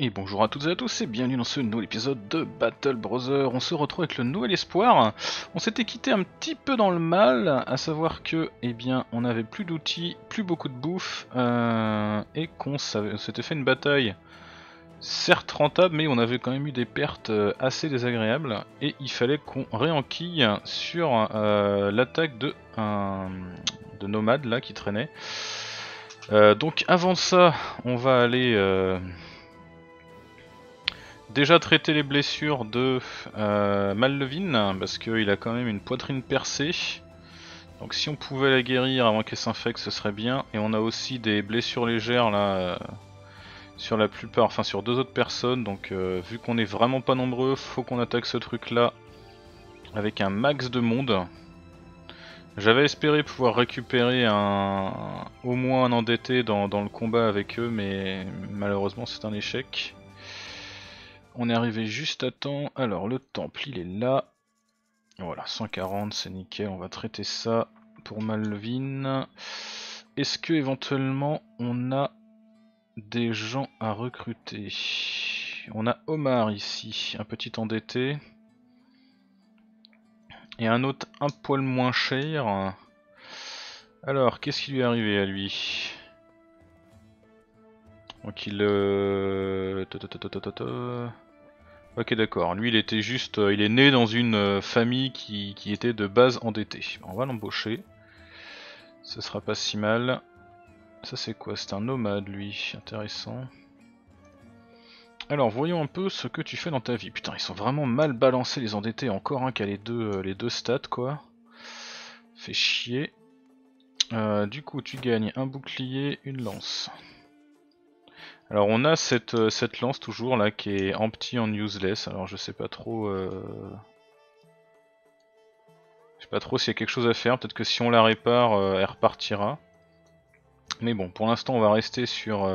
Et bonjour à toutes et à tous et bienvenue dans ce nouvel épisode de Battle Brother. On se retrouve avec le nouvel espoir. On s'était quitté un petit peu dans le mal, à savoir que, eh bien, on n'avait plus d'outils, plus beaucoup de bouffe, euh, et qu'on s'était fait une bataille certes rentable, mais on avait quand même eu des pertes euh, assez désagréables, et il fallait qu'on réenquille sur euh, l'attaque de, de nomades là qui traînait. donc avant ça, on va aller déjà traiter les blessures de euh, Mallevin, parce qu'il a quand même une poitrine percée. Donc si on pouvait la guérir avant qu'elle s'infecte, ce serait bien. Et on a aussi des blessures légères là, euh, sur la plupart, enfin sur deux autres personnes. Donc euh, vu qu'on est vraiment pas nombreux, faut qu'on attaque ce truc là avec un max de monde. J'avais espéré pouvoir récupérer un, au moins un endetté dans le combat avec eux, mais malheureusement c'est un échec. On est arrivé juste à temps. Alors le temple il est là. Voilà, 140 c'est nickel, on va traiter ça pour Malvin. Est-ce que éventuellement on a des gens à recruter? On a Omar ici, un petit endetté. Et un autre un poil moins cher. Alors, qu'est-ce qui lui est arrivé à lui? Donc il... Euh... Ok d'accord, lui il était juste, euh, il est né dans une euh, famille qui, était de base endettée. On va l'embaucher, ce sera pas si mal. Ça c'est quoi? C'est un nomade lui, intéressant. Alors voyons un peu ce que tu fais dans ta vie. Putain ils sont vraiment mal balancés les endettés, encore un qui a les deux, euh, les deux stats quoi. Fait chier. du coup tu gagnes un bouclier, une lance. Alors on a cette, euh, cette lance toujours là qui est empty en useless, alors je sais pas trop... Euh... Je sais pas trop s'il y a quelque chose à faire, peut-être que si on la répare, euh, elle repartira. Mais bon, pour l'instant on va rester sur...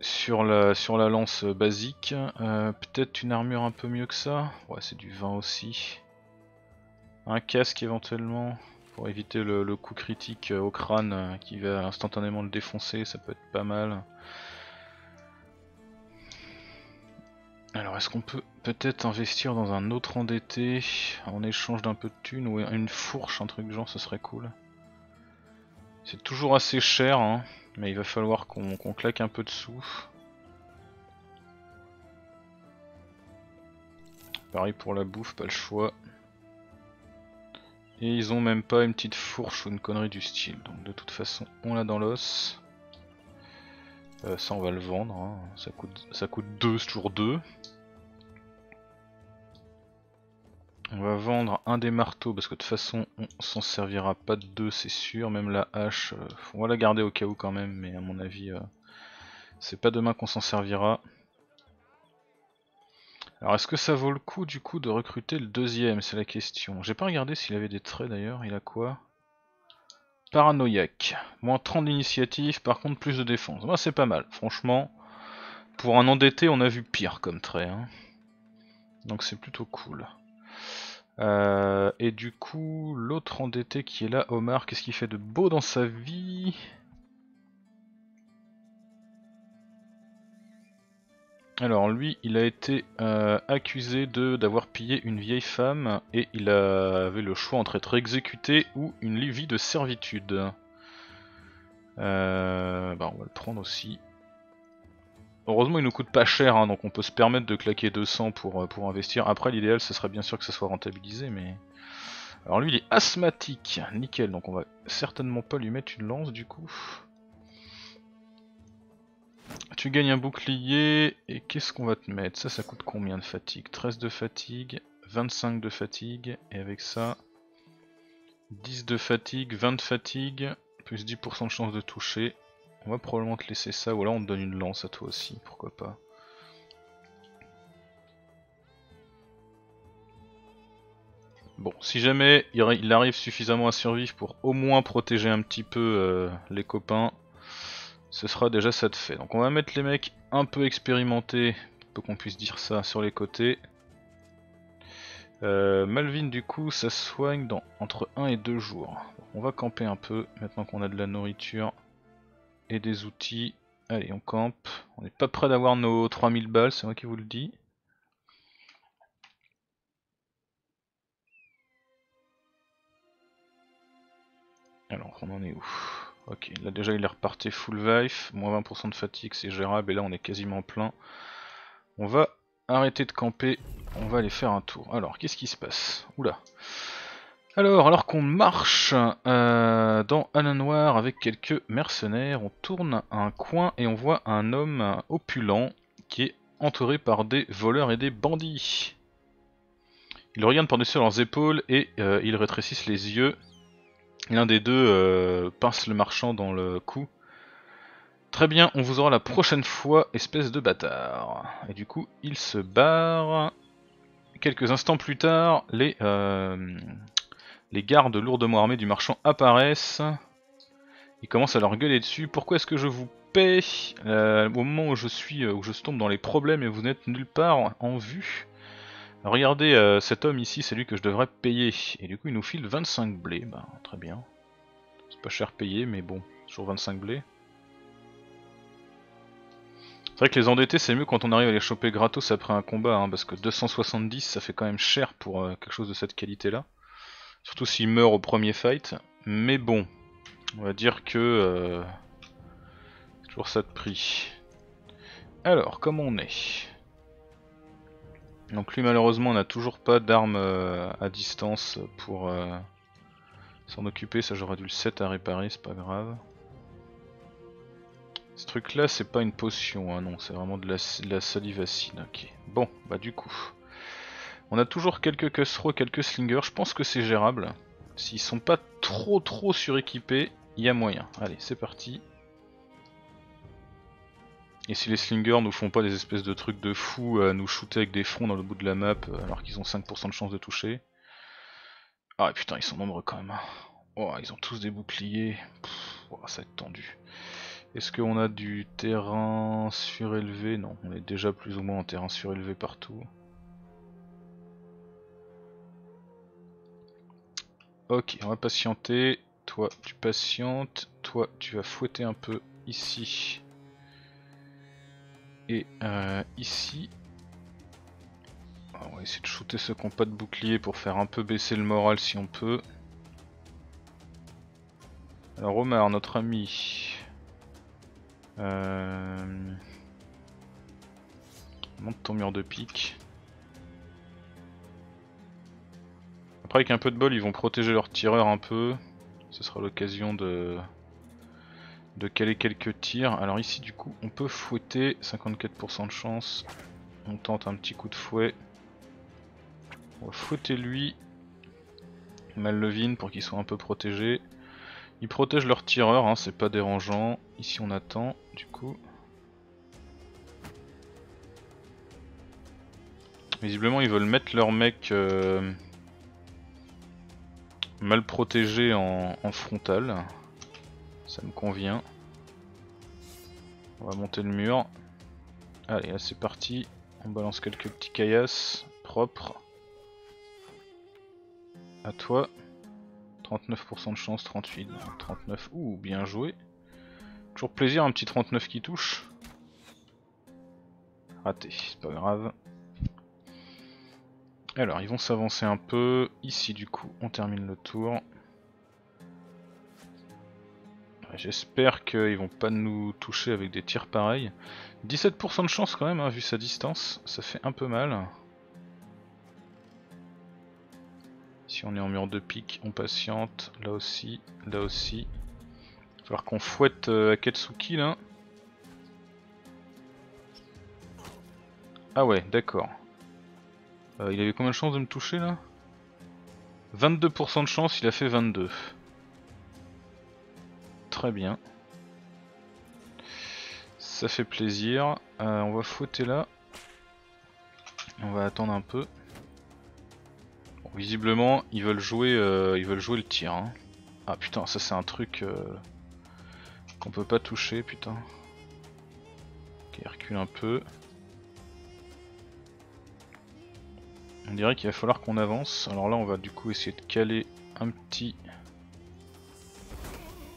Sur la, sur la lance basique, peut-être une armure un peu mieux que ça, ouais c'est du 20 aussi, un casque éventuellement, pour éviter le, coup critique euh, au crâne euh, qui va instantanément le défoncer, ça peut être pas mal. Alors est-ce qu'on peut peut-être investir dans un autre endetté en échange d'un peu de thunes ou une fourche, un truc genre, ce serait cool. C'est toujours assez cher, hein, mais il va falloir qu'on claque un peu de sous. Pareil pour la bouffe, pas le choix. Et ils ont même pas une petite fourche ou une connerie du style. Donc de toute façon, on l'a dans l'os. Euh, ça on va le vendre, hein. ça, coûte, ça coûte 2, c'est toujours 2. On va vendre un des marteaux parce que de toute façon on s'en servira pas de deux c'est sûr, même la hache, euh, on va la garder au cas où quand même mais à mon avis euh, c'est pas demain qu'on s'en servira. Alors est-ce que ça vaut le coup du coup de recruter le deuxième? C'est la question. J'ai pas regardé s'il avait des traits d'ailleurs, il a quoi? Paranoïaque. Moins 30 d'initiative, par contre plus de défense. Moi c'est pas mal, franchement. Pour un endetté on a vu pire comme trait. Hein. Donc c'est plutôt cool. Euh, et du coup, l'autre endetté qui est là, Omar, qu'est-ce qu'il fait de beau dans sa vie? Alors lui, il a été euh, accusé d'avoir pillé une vieille femme et il avait le choix entre être exécuté ou une vie de servitude. Euh, bah on va le prendre aussi. Heureusement il nous coûte pas cher, hein, donc on peut se permettre de claquer 200 pour, euh, pour investir. Après l'idéal ce serait bien sûr que ça soit rentabilisé, mais... Alors lui il est asthmatique, nickel, donc on va certainement pas lui mettre une lance du coup. Tu gagnes un bouclier, et qu'est-ce qu'on va te mettre? Ça, ça coûte combien de fatigue 13 de fatigue, 25 de fatigue, et avec ça, 10 de fatigue, 20 de fatigue, plus 10% de chance de toucher. On va probablement te laisser ça, ou alors on te donne une lance à toi aussi, pourquoi pas. Bon, si jamais il arrive suffisamment à survivre pour au moins protéger un petit peu euh, les copains, ce sera déjà ça de fait. Donc on va mettre les mecs un peu expérimentés, peu qu'on puisse dire ça, sur les côtés. Euh, Malvin du coup ça soigne dans entre 1 et 2 jours. on va camper un peu maintenant qu'on a de la nourriture et des outils. Allez, on campe. On n'est pas prêt d'avoir nos 3000 balles, c'est moi qui vous le dis. Alors, on en est où? Ok, là déjà il est reparti full life, moins 20% de fatigue, c'est gérable, et là on est quasiment plein. On va arrêter de camper, on va aller faire un tour. Alors, qu'est-ce qui se passe? Oula alors, alors qu'on marche euh, dans Alain Noir avec quelques mercenaires, on tourne un coin et on voit un homme opulent qui est entouré par des voleurs et des bandits. Ils regardent par-dessus leurs épaules et euh, ils rétrécissent les yeux. L'un des deux euh, pince le marchand dans le cou. Très bien, on vous aura la prochaine fois, espèce de bâtard. Et du coup, il se barre. Quelques instants plus tard, les, les gardes lourdement armés du marchand apparaissent. Ils commencent à leur gueuler dessus. Pourquoi est-ce que je vous paie? Euh, au moment où je suis, euh, où je tombe dans les problèmes et vous n'êtes nulle part en vue Regardez euh, cet homme ici, c'est lui que je devrais payer. Et du coup, il nous file 25 blés. Bah, très bien. C'est pas cher payé, mais bon, toujours 25 blés. C'est vrai que les endettés, c'est mieux quand on arrive à les choper gratos après un combat, hein, parce que 270, ça fait quand même cher pour quelque chose de cette qualité-là. Surtout s'il meurt au premier fight. Mais bon, on va dire que... Euh, toujours ça de prix. Alors, comment on est? Donc lui malheureusement on n'a toujours pas d'arme euh, à distance pour euh, s'en occuper. Ça j'aurais dû le 7 à réparer, c'est pas grave. Ce truc là c'est pas une potion, hein, non, c'est vraiment de la, de la salivacine. Ok, bon, bah du coup... On a toujours quelques Cusro, quelques Slingers, je pense que c'est gérable. S'ils sont pas trop trop suréquipés, il y a moyen. Allez, c'est parti. Et si les slingers nous font pas des espèces de trucs de fou à nous shooter avec des fronts dans le bout de la map euh, alors qu'ils ont 5% de chance de toucher. Ah putain ils sont nombreux quand même. Hein. Oh, ils ont tous des boucliers. Oh, ça va être tendu. Est-ce qu'on a du terrain surélevé? Non, on est déjà plus ou moins en terrain surélevé partout. Ok, on va patienter. Toi, tu patientes. Toi, tu vas fouetter un peu ici. Et euh, ici. On va essayer de shooter ceux qui n'ont pas de bouclier pour faire un peu baisser le moral si on peut. Alors Omar, notre ami. Euh... Monte ton mur de pique. avec un peu de bol, ils vont protéger leur tireur un peu. Ce sera l'occasion de... de caler quelques tirs. Alors ici, du coup, on peut fouetter. 54% de chance. On tente un petit coup de fouet. On va fouetter lui. Mallevine pour qu'il soit un peu protégé. Ils protègent leur tireur, hein, c'est pas dérangeant. Ici on attend, du coup. Visiblement ils veulent mettre leur mec euh, mal protégé en, frontal. Ça me convient. On va monter le mur. Allez, là c'est parti. On balance quelques petits caillasses propres. À toi. 39% de chance, 38, 39. Ouh, bien joué. Toujours plaisir, un petit 39 qui touche. Raté, c'est pas grave. Alors, ils vont s'avancer un peu. Ici, du coup, on termine le tour. J'espère qu'ils vont pas nous toucher avec des tirs pareils. 17% de chance quand même, hein, vu sa distance. Ça fait un peu mal. Si on est en mur de pique, on patiente. Là aussi, là aussi. Il va falloir qu'on fouette euh, Akatsuki là. Ah ouais, d'accord. Euh, il avait combien de chances de me toucher là? 22% de chance, il a fait 22. Bien. Ça fait plaisir. Euh, on va fouetter là. On va attendre un peu. visiblement, ils veulent jouer, euh, ils veulent jouer le tir. Hein. Ah putain, ça c'est un truc qu'on peut pas toucher, putain. Ok, recule un peu. On dirait qu'il va falloir qu'on avance. Alors là on va du coup essayer de caler un petit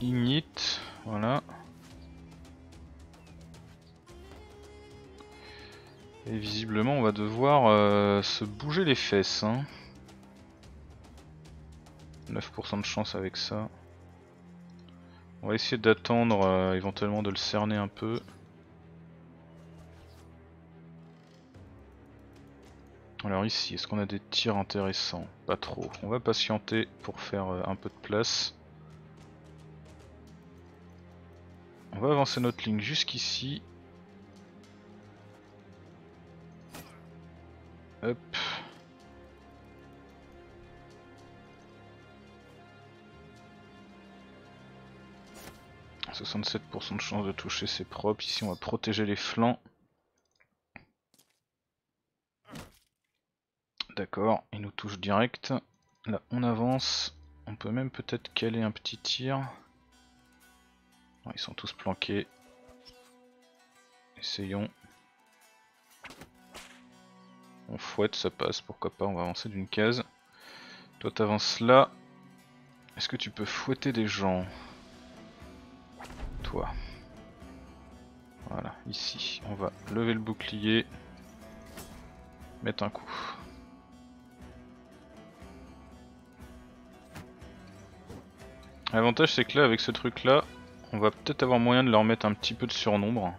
ignite. Voilà. Et visiblement on va devoir euh, se bouger les fesses. Hein. 9% de chance avec ça. On va essayer d'attendre euh, éventuellement de le cerner un peu. Alors ici, est-ce qu'on a des tirs intéressants? Pas trop. On va patienter pour faire euh, un peu de place. On va avancer notre ligne jusqu'ici. Hop. 67% de chance de toucher, c'est propre. Ici, on va protéger les flancs. D'accord, il nous touche direct. Là, on avance. On peut même peut-être caler un petit tir. Ils sont tous planqués. Essayons. On fouette, ça passe, pourquoi pas, on va avancer d'une case. Toi t'avances là. Est-ce que tu peux fouetter des gens? Toi. Voilà, ici. On va lever le bouclier. Mettre un coup. L'avantage c'est que là avec ce truc là, on va peut-être avoir moyen de leur mettre un petit peu de surnombre.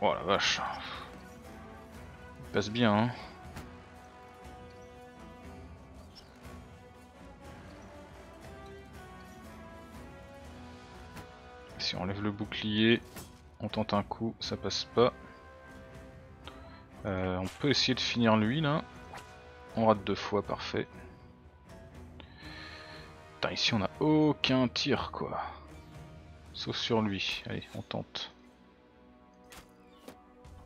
Oh la vache. Il passe bien hein. Si on enlève le bouclier, on tente un coup, ça passe pas. Euh, on peut essayer de finir lui là. On rate deux fois, parfait. Putain, ici on a aucun tir quoi. Sauf sur lui. Allez, on tente.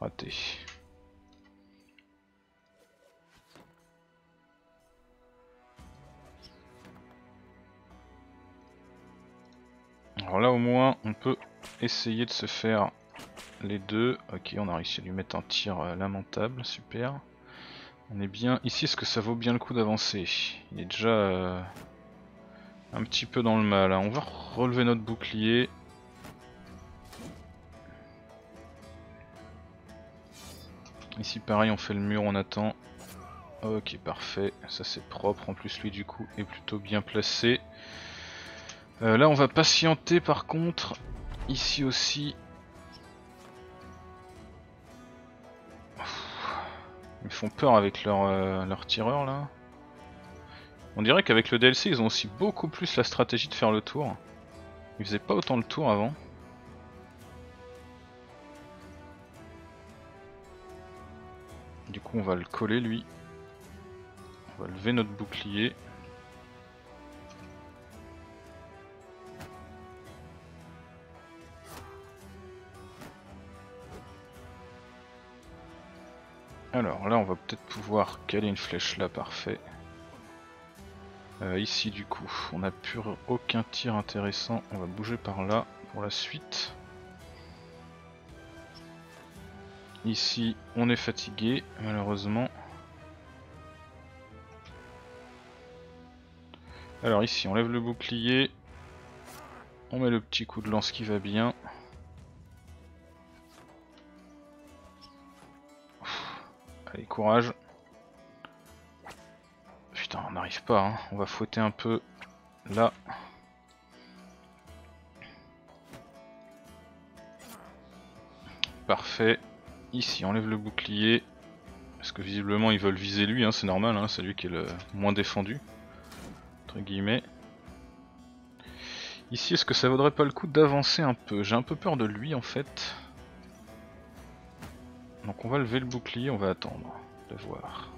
Raté. Alors là au moins on peut essayer de se faire les deux. Ok on a réussi à lui mettre un tir euh, lamentable, super. On est bien. Ici est-ce que ça vaut bien le coup d'avancer? Il est déjà euh, un petit peu dans le mal. Hein. On va relever notre bouclier. Ici pareil on fait le mur, on attend. Ok parfait, ça c'est propre, en plus lui du coup est plutôt bien placé. Euh, là on va patienter par contre, ici aussi. Ils font peur avec leur, euh, leur tireur là. On dirait qu'avec le DLC ils ont aussi beaucoup plus la stratégie de faire le tour. Ils faisaient pas autant le tour avant. Du coup on va le coller lui. On va lever notre bouclier. Alors là on va peut-être pouvoir caler une flèche là, parfait. Euh, ici du coup, on n'a plus aucun tir intéressant, on va bouger par là pour la suite. Ici, on est fatigué, malheureusement. Alors ici, on lève le bouclier. On met le petit coup de lance qui va bien. Allez, courage on n'arrive pas, hein. on va fouetter un peu là. Parfait. Ici, enlève le bouclier. Parce que visiblement ils veulent viser lui, hein, c'est normal, hein, c'est lui qui est le moins défendu. Ici, est-ce que ça vaudrait pas le coup d'avancer un peu? J'ai un peu peur de lui en fait. Donc on va lever le bouclier, on va attendre de voir.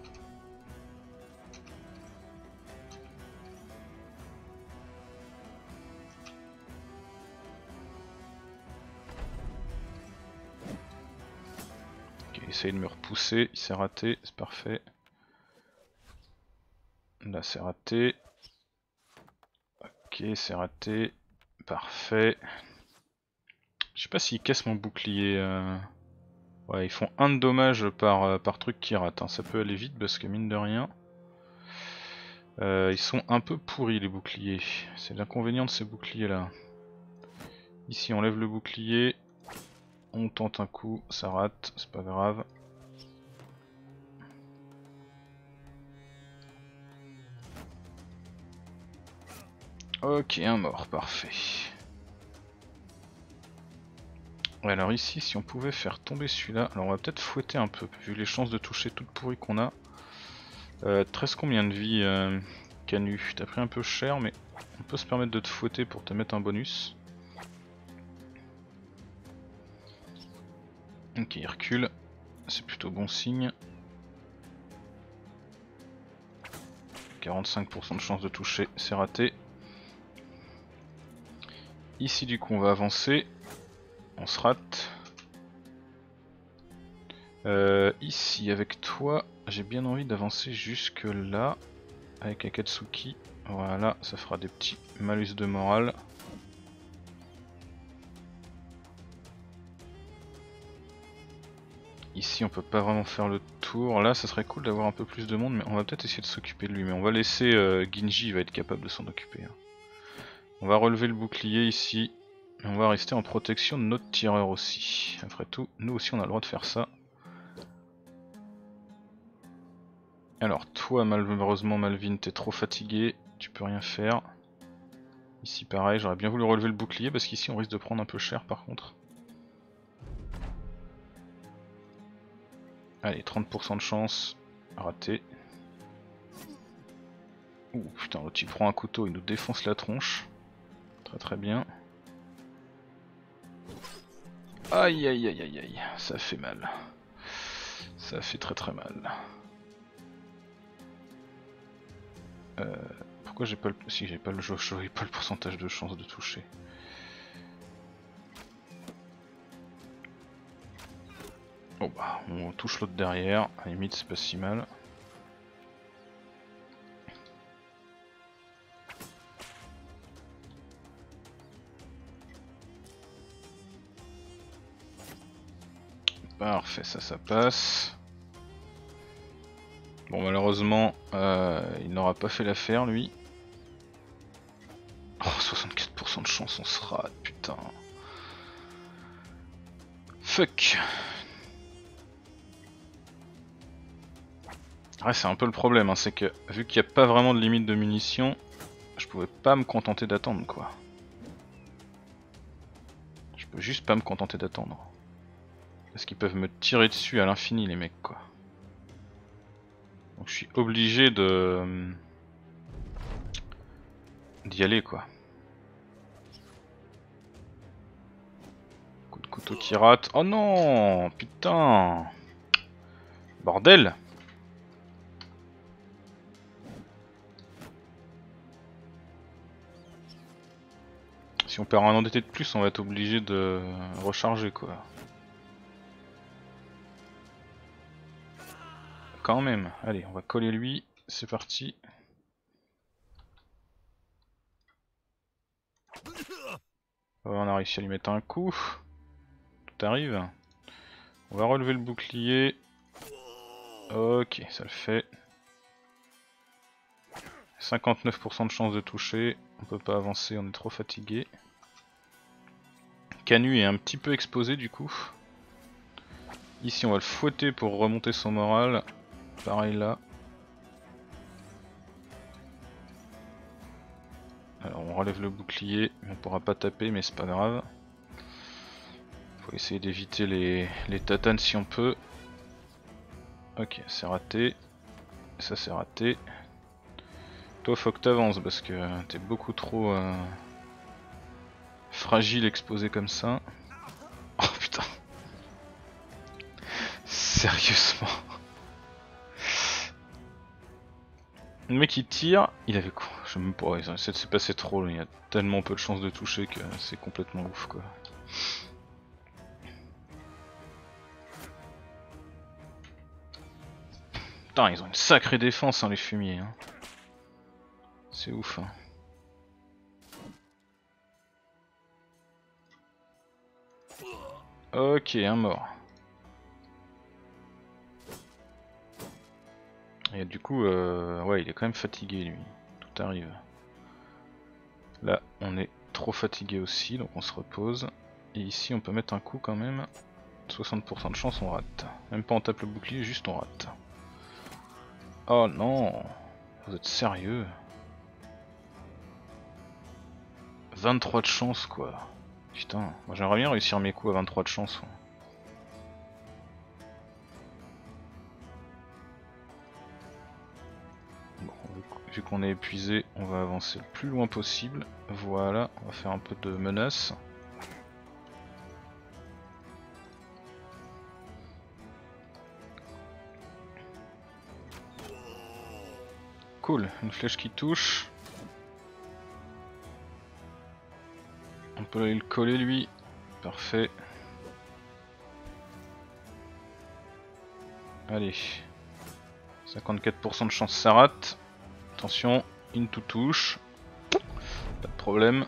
Essaye de me repousser, il s'est raté, c'est parfait. Là c'est raté. Ok, c'est raté. Parfait. Je sais pas s'ils cassent mon bouclier. Euh. Ouais, ils font un de dommage par, euh, par truc qui rate. Hein. Ça peut aller vite parce que mine de rien. Euh, ils sont un peu pourris les boucliers. C'est l'inconvénient de ces boucliers là. Ici on lève le bouclier. On tente un coup, ça rate, c'est pas grave. Ok, un mort, parfait. alors ici, si on pouvait faire tomber celui-là, alors on va peut-être fouetter un peu, vu les chances de toucher toute pourrie qu'on a. Euh, 13 combien de vie, euh, Canu? T'as pris un peu cher, mais on peut se permettre de te fouetter pour te mettre un bonus. Ok, il recule, c'est plutôt bon signe. 45% de chance de toucher, c'est raté. Ici du coup on va avancer. On se rate. Euh, ici avec toi, j'ai bien envie d'avancer jusque là. Avec Akatsuki. Voilà, ça fera des petits malus de morale. Ici on peut pas vraiment faire le tour. Là ça serait cool d'avoir un peu plus de monde mais on va peut-être essayer de s'occuper de lui. Mais on va laisser euh, Ginji, il va être capable de s'en occuper. Hein. On va relever le bouclier ici. On va rester en protection de notre tireur aussi. Après tout, nous aussi on a le droit de faire ça. Alors toi malheureusement Malvin t'es trop fatigué, tu peux rien faire. Ici pareil, j'aurais bien voulu relever le bouclier parce qu'ici on risque de prendre un peu cher par contre. Allez, 30% de chance, raté. Ouh putain, l'autre il prend un couteau, il nous défonce la tronche. Très très bien. Aïe aïe aïe aïe aïe, ça fait mal. Ça fait très très mal. Euh, pourquoi j'ai pas le... Si j'ai pas le jeu, pas le pourcentage de chance de toucher. Bon bah, on touche l'autre derrière, à la limite c'est pas si mal. Parfait, ça, ça passe. Bon, malheureusement, euh, il n'aura pas fait l'affaire, lui. Oh, 64% de chance, on se rate, putain. Fuck. Ouais, c'est un peu le problème, hein, c'est que vu qu'il n'y a pas vraiment de limite de munitions, je pouvais pas me contenter d'attendre, quoi. Je peux juste pas me contenter d'attendre. Parce qu'ils peuvent me tirer dessus à l'infini les mecs quoi. Donc je suis obligé de euh, d'y aller quoi. Coup de couteau qui rate. Oh non Putain Bordel Si on perd un endetté de plus, on va être obligé de recharger quoi. Quand même. Allez, on va coller lui. C'est parti. on a réussi à lui mettre un coup. Tout arrive. On va relever le bouclier. Ok, ça le fait. 59% de chance de toucher. On peut pas avancer, on est trop fatigué. Canu est un petit peu exposé du coup. Ici on va le fouetter pour remonter son moral. Pareil là. Alors on relève le bouclier, on pourra pas taper mais c'est pas grave. Faut essayer d'éviter les, les tatanes si on peut. Ok, c'est raté. Ça c'est raté. Toi faut que t'avances parce que t'es beaucoup trop euh, fragile exposé comme ça. Oh putain. Sérieusement. Le mec il tire, il avait quoi? Je me pas, ils ont essayé de se passer trop, il y a tellement peu de chances de toucher que c'est complètement ouf quoi. Putain, ils ont une sacrée défense hein, les fumiers. Hein. C'est ouf. Hein. Ok, un mort. Et du coup, euh, ouais, il est quand même fatigué lui. Tout arrive. Là, on est trop fatigué aussi, donc on se repose. Et ici on peut mettre un coup quand même. 60% de chance on rate. Même pas on tape le bouclier, juste on rate. Oh non Vous êtes sérieux? 23 de chance quoi. Putain, moi j'aimerais bien réussir mes coups à 23 de chance. Qu'on est épuisé, on va avancer le plus loin possible. Voilà, on va faire un peu de menace. Cool, une flèche qui touche. On peut aller le coller lui. Parfait. Allez. 54% de chance ça rate. Attention, into touche. Pas de problème.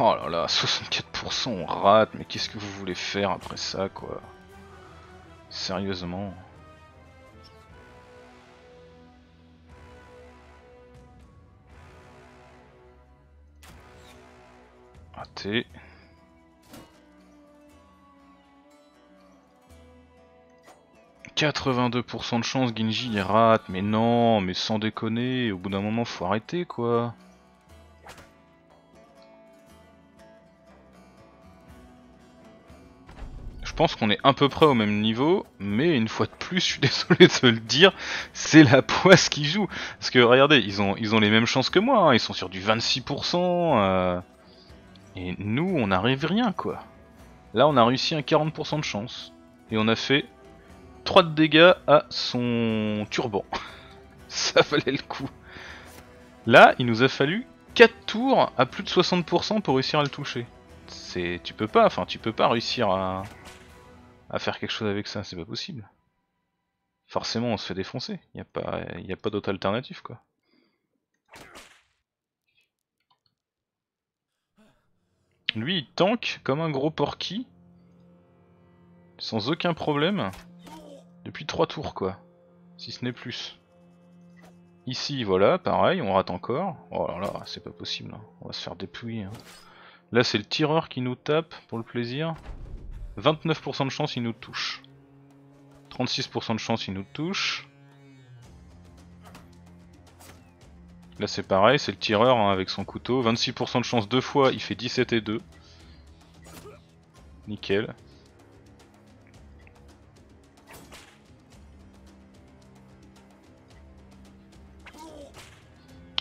Oh là là, 64% on rate, mais qu'est-ce que vous voulez faire après ça quoi? Sérieusement Raté. « 82% de chance Ginji il rate, mais non, mais sans déconner, au bout d'un moment faut arrêter quoi. je pense qu'on est à peu près au même niveau, mais une fois de plus, je suis désolé de le dire, c'est la poisse qui joue. Parce que regardez, ils ont, ils ont les mêmes chances que moi, hein. ils sont sur du 26%, euh, et nous, on n'arrive rien quoi. Là, on a réussi un 40% de chance, et on a fait 3 de dégâts à son turban. Ça valait le coup. Là, il nous a fallu 4 tours à plus de 60% pour réussir à le toucher. C'est, tu peux pas, enfin, tu peux pas réussir à à faire quelque chose avec ça, c'est pas possible. Forcément on se fait défoncer, il n'y a pas, a pas d'autre alternative quoi. Lui il tank comme un gros porky, sans aucun problème, depuis 3 tours quoi, si ce n'est plus. Ici voilà, pareil, on rate encore. Oh là là, c'est pas possible, hein. on va se faire dépouiller. Hein. Là c'est le tireur qui nous tape pour le plaisir. 29% de chance il nous touche. 36% de chance il nous touche. Là c'est pareil, c'est le tireur hein, avec son couteau. 26% de chance deux fois, il fait 17 et 2. Nickel.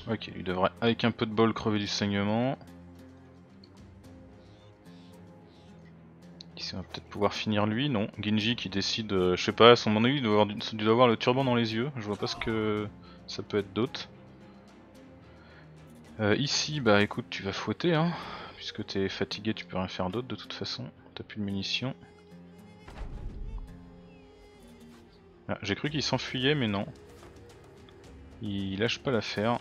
Ok, il devrait avec un peu de bol crever du saignement. on va peut-être pouvoir finir lui, non. Genji qui décide, euh, je sais pas, à son moment il doit, avoir, avoir le turban dans les yeux, je vois pas ce que ça peut être d'autre. Euh, ici, bah écoute, tu vas fouetter, hein, puisque t'es fatigué, tu peux rien faire d'autre de toute façon, t'as plus de munitions. Ah, J'ai cru qu'il s'enfuyait, mais non. Il lâche pas l'affaire.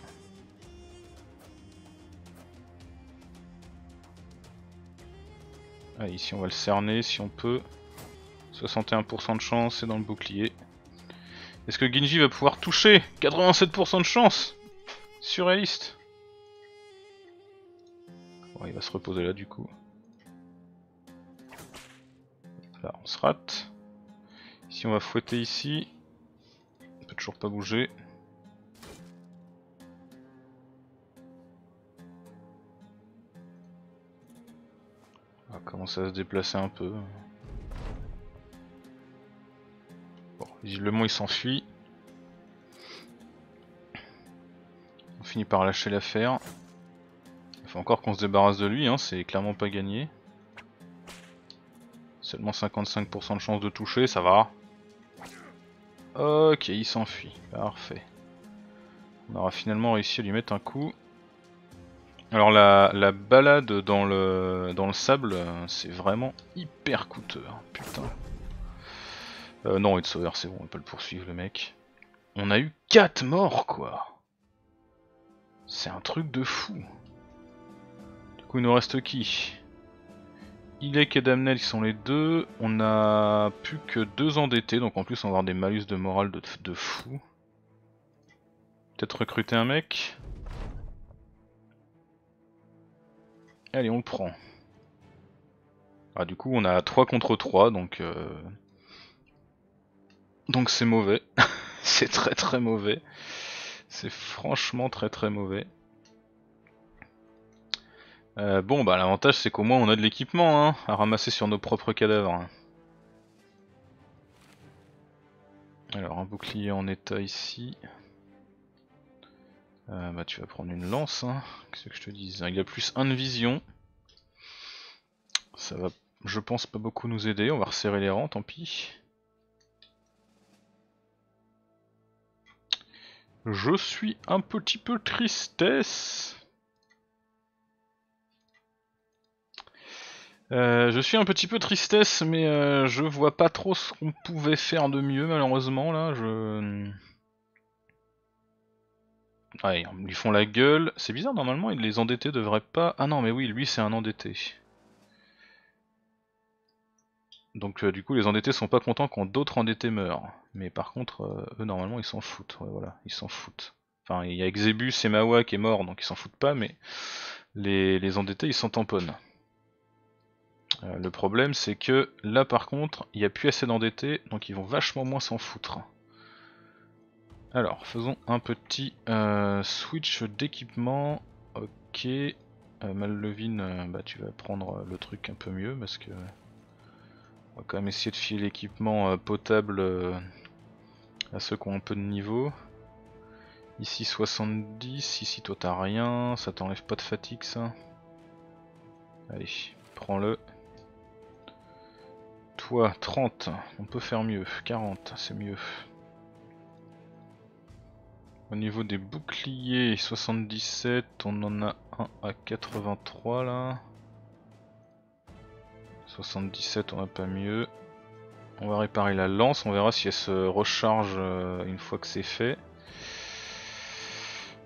Ah, ici on va le cerner si on peut. 61% de chance, c'est dans le bouclier. Est-ce que Ginji va pouvoir toucher 87% de chance Surréaliste Bon, il va se reposer là du coup. Là, on se rate. Ici, on va fouetter ici. On peut toujours pas bouger. Commence à se déplacer un peu. Bon, visiblement il s'enfuit. On finit par lâcher l'affaire. Il faut encore qu'on se débarrasse de lui, hein, c'est clairement pas gagné. Seulement 55% de chance de toucher, ça va. Ok, il s'enfuit, parfait. On aura finalement réussi à lui mettre un coup. Alors la, balade dans le, dans le sable, c'est vraiment hyper coûteux, hein, putain. Euh, non, sauveur, c'est bon, on peut le poursuivre le mec. On a eu 4 morts quoi C'est un truc de fou. Du coup il nous reste qui? Ilek et Damnel qui sont les deux. On a plus que deux endettés, donc en plus on va avoir des malus de morale de, de fou. Peut-être recruter un mec? Allez, on le prend. Ah, du coup, on a 3 contre 3, donc... Euh... Donc c'est mauvais. c'est très très mauvais. C'est franchement très très mauvais. Euh, bon bah l'avantage c'est qu'au moins on a de l'équipement hein, à ramasser sur nos propres cadavres. Alors un bouclier en état ici. Euh, bah tu vas prendre une lance, hein. qu'est-ce que je te dis Il a plus 1 de vision. Ça va je pense pas beaucoup nous aider, on va resserrer les rangs, tant pis. Je suis un petit peu tristesse. Euh, je suis un petit peu tristesse, mais euh, je vois pas trop ce qu'on pouvait faire de mieux, malheureusement, là, je... Ouais, ils lui font la gueule. C'est bizarre, normalement, les endettés devraient pas... Ah non, mais oui, lui, c'est un endetté. Donc euh, du coup les endettés sont pas contents quand d'autres endettés meurent. Mais par contre, euh, eux normalement ils s'en foutent. Ouais, voilà, ils s'en foutent. Enfin, il y a Exebus et Mawa qui est mort, donc ils s'en foutent pas, mais les, endettés ils s'en tamponnent. Euh, le problème c'est que là par contre, il n'y a plus assez d'endettés, donc ils vont vachement moins s'en foutre. Alors, faisons un petit switch d'équipement. Ok. Mallevin, bah tu vas prendre le truc un peu mieux parce que on va quand même essayer de filer l'équipement euh, potable euh, à ceux qui ont un peu de niveau. Ici 70, ici toi t'as rien, ça t'enlève pas de fatigue ça. Allez, prends-le. Toi 30, on peut faire mieux, 40 c'est mieux. Au niveau des boucliers, 77, on en a un à 83 là. 77 on a pas mieux. On va réparer la lance, on verra si elle se recharge euh, une fois que c'est fait.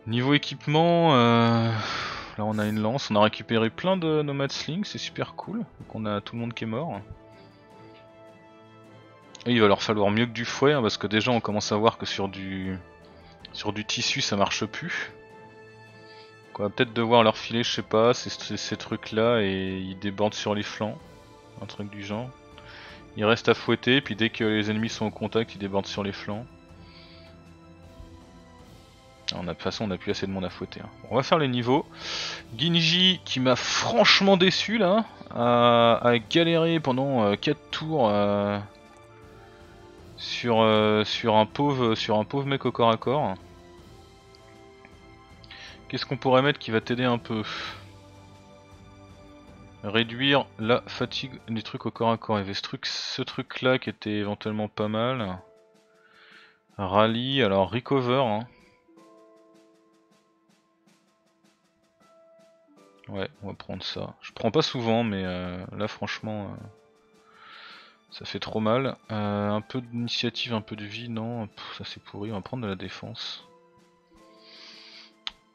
Niveau équipement, euh, là on a une lance, on a récupéré plein de Nomad Sling, c'est super cool. Donc on a tout le monde qui est mort. Et il va leur falloir mieux que du fouet, hein, parce que déjà on commence à voir que sur du, sur du tissu ça marche plus. on va peut-être devoir leur filer, je sais pas, ces trucs là et ils débordent sur les flancs un truc du genre. Il reste à fouetter, puis dès que les ennemis sont au contact, il déborde sur les flancs. de toute façon, on n'a plus assez de monde à fouetter. Hein. on va faire les niveaux. Ginji, qui m'a franchement déçu là, a, galéré pendant 4 euh, tours euh, sur, euh, sur, un pauvre, sur un pauvre mec au corps à corps. Qu'est-ce qu'on pourrait mettre qui va t'aider un peu Réduire la fatigue des trucs au corps à corps. Il y avait ce truc, ce truc là qui était éventuellement pas mal. Rallye, alors recover. Hein. Ouais, on va prendre ça. Je prends pas souvent, mais euh, là franchement, euh, ça fait trop mal. Euh, un peu d'initiative, un peu de vie, non, ça c'est pourri. On va prendre de la défense.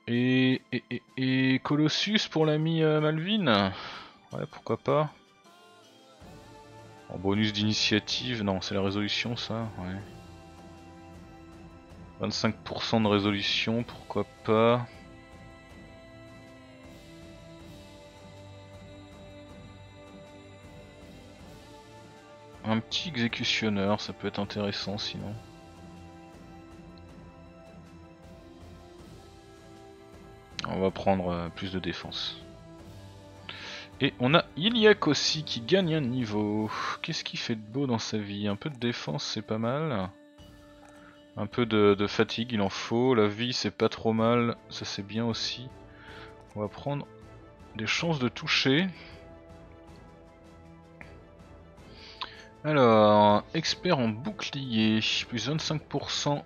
Et, Colossus pour l'ami Malvin Ouais, pourquoi pas. En bonus d'initiative, non, c'est la résolution ça, ouais. 25% de résolution, pourquoi pas. Un petit exécutionneur, ça peut être intéressant sinon. On va prendre euh, plus de défense. Et on a Iliak aussi qui gagne un niveau. Qu'est-ce qu'il fait de beau dans sa vie? Un peu de défense c'est pas mal. Un peu de, fatigue il en faut. La vie c'est pas trop mal. Ça c'est bien aussi. On va prendre des chances de toucher. Alors, expert en bouclier, plus 25%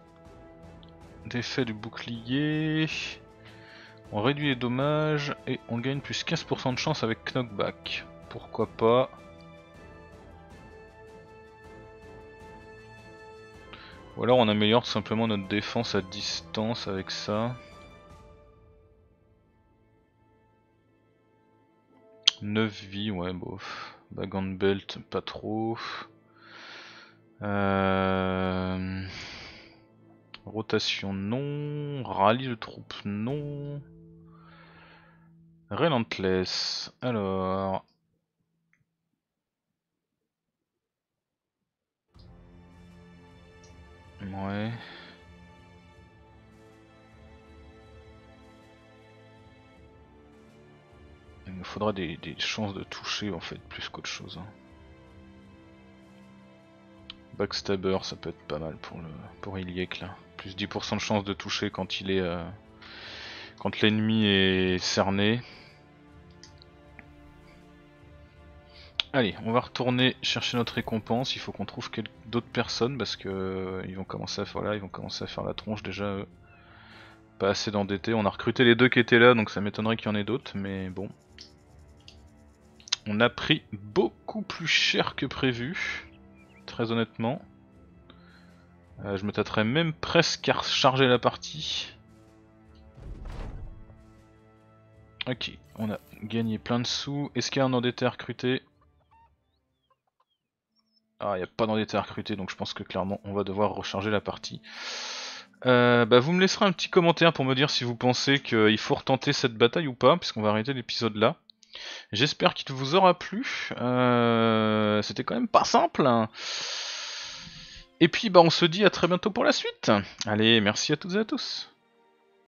d'effet du bouclier. On réduit les dommages et on gagne plus 15% de chance avec knockback. Pourquoi pas Ou alors on améliore simplement notre défense à distance avec ça. 9 vies, ouais bof. Bag belt, pas trop. Euh, rotation, non. Rallye de troupes, non. Relentless. Alors. Ouais. Il nous faudra des, chances de toucher en fait, plus qu'autre chose. Hein. Backstabber, ça peut être pas mal pour le pour Iliek là. Plus 10% de chance de toucher quand il est euh, quand l'ennemi est cerné. Allez, on va retourner chercher notre récompense. Il faut qu'on trouve d'autres personnes parce que euh, ils vont commencer à faire la tronche déjà. Pas assez d'endettés. On a recruté les deux qui étaient là, donc ça m'étonnerait qu'il y en ait d'autres, mais bon. On a pris beaucoup plus cher que prévu, très honnêtement. Euh, je me tâterais même presque à recharger la partie. Ok, on a gagné plein de sous. Est-ce qu'il y a un endetté à recruter? Ah, il n'y a pas d'endetté à recruter, donc je pense que clairement on va devoir recharger la partie. Euh, bah, vous me laisserez un petit commentaire pour me dire si vous pensez qu'il faut retenter cette bataille ou pas, puisqu'on va arrêter l'épisode là. J'espère qu'il vous aura plu. Euh, c'était quand même pas simple. Hein. Et puis bah on se dit à très bientôt pour la suite. Allez, merci à toutes et à tous.